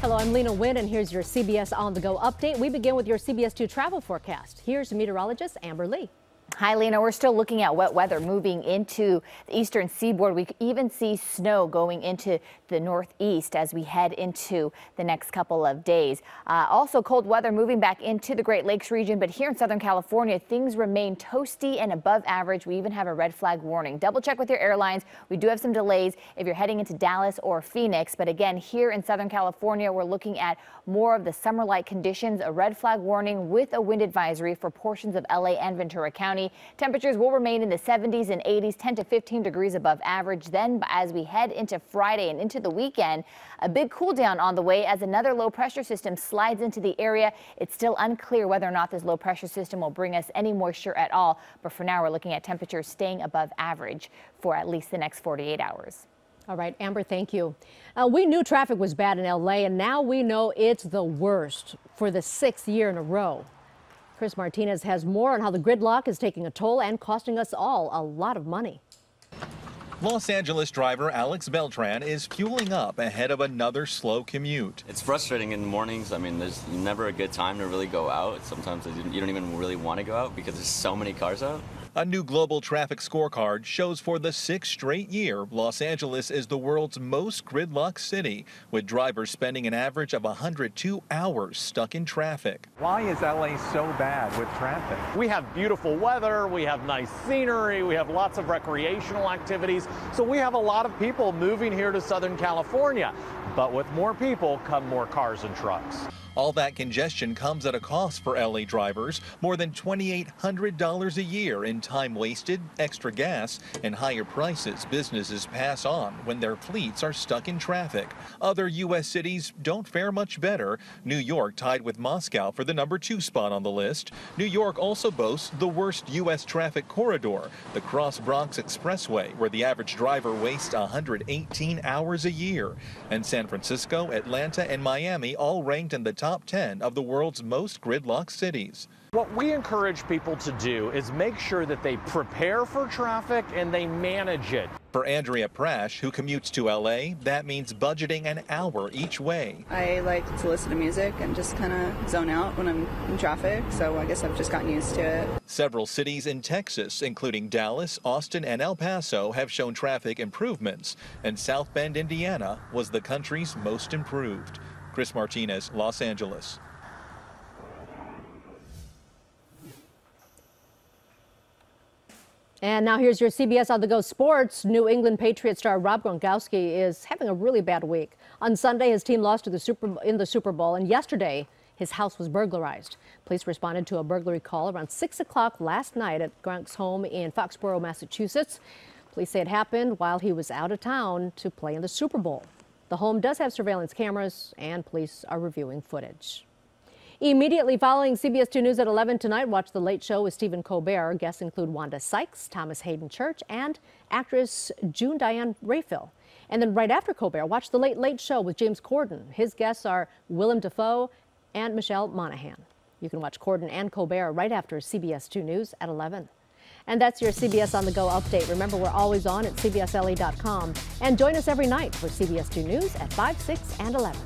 Hello, I'm Lena Wynn, and here's your CBS On the Go update. We begin with your CBS 2 travel forecast. Here's meteorologist Amber Lee. Hi, Lena. We're still looking at wet weather moving into the eastern seaboard. We even see snow going into the northeast as we head into the next couple of days. Uh, also, cold weather moving back into the Great Lakes region, but here in Southern California, things remain toasty and above average. We even have a red flag warning. Double check with your airlines. We do have some delays if you're heading into Dallas or Phoenix, but again, here in Southern California, we're looking at more of the summer-like conditions, a red flag warning with a wind advisory for portions of LA and Ventura County. Temperatures will remain in the 70s and 80s, 10 to 15 degrees above average. Then as we head into Friday and into the weekend, a big cool down on the way as another low pressure system slides into the area. It's still unclear whether or not this low pressure system will bring us any moisture at all. But for now, we're looking at temperatures staying above average for at least the next 48 hours. All right, Amber, thank you. Uh, we knew traffic was bad in LA, and now we know it's the worst for the sixth year in a row. Chris Martinez has more on how the gridlock is taking a toll and costing us all a lot of money. Los Angeles driver Alex Beltran is fueling up ahead of another slow commute. It's frustrating in the mornings. I mean, there's never a good time to really go out. Sometimes you don't even really want to go out because there's so many cars out. A new global traffic scorecard shows for the sixth straight year, Los Angeles is the world's most gridlocked city, with drivers spending an average of 102 hours stuck in traffic. Why is LA so bad with traffic? We have beautiful weather, we have nice scenery, we have lots of recreational activities, so we have a lot of people moving here to Southern California. But with more people come more cars and trucks. All that congestion comes at a cost for LA drivers, more than $2,800 a year in time wasted, extra gas, and higher prices businesses pass on when their fleets are stuck in traffic. Other U.S. cities don't fare much better. New York tied with Moscow for the number two spot on the list. New York also boasts the worst U.S. traffic corridor, the Cross Bronx Expressway, where the average driver wastes 118 hours a year. And San Francisco, Atlanta, and Miami all ranked in the top 10 of the world's most gridlocked cities. What we encourage people to do is make sure that they prepare for traffic and they manage it. For Andrea Prash, who commutes to LA, that means budgeting an hour each way. I like to listen to music and just kind of zone out when I'm in traffic, so I guess I've just gotten used to it. Several cities in Texas, including Dallas, Austin, and El Paso, have shown traffic improvements, and South Bend, Indiana was the country's most improved. Chris Martinez, Los Angeles. And now here's your CBS On The Go Sports. New England Patriot star Rob Gronkowski is having a really bad week. On Sunday, his team lost to the Super, in the Super Bowl, and yesterday, his house was burglarized. Police responded to a burglary call around 6 o'clock last night at Gronk's home in Foxborough, Massachusetts. Police say it happened while he was out of town to play in the Super Bowl. The home does have surveillance cameras, and police are reviewing footage. Immediately following CBS 2 News at 11 tonight, watch The Late Show with Stephen Colbert. Guests include Wanda Sykes, Thomas Haden Church, and actress June Diane Raphael. And then right after Colbert, watch The Late Late Show with James Corden. His guests are Willem Dafoe and Michelle Monaghan. You can watch Corden and Colbert right after CBS 2 News at 11. And that's your CBS On The Go update. Remember, we're always on at CBSLA.com. And join us every night for CBS 2 News at 5, 6, and 11.